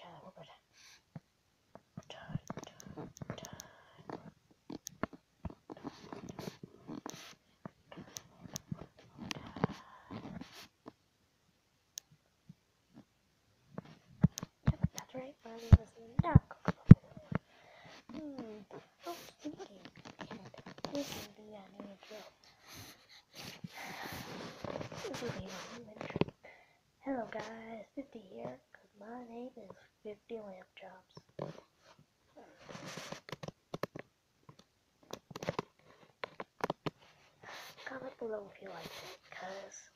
try that one more time. Dun, dun, dun. Yep, that's right. While we listen to Dark Hmm. I was thinking, and this will be an intro. This Hello guys, 50 here, because my name is 50 Lamb Chops. Comment below if you liked it, because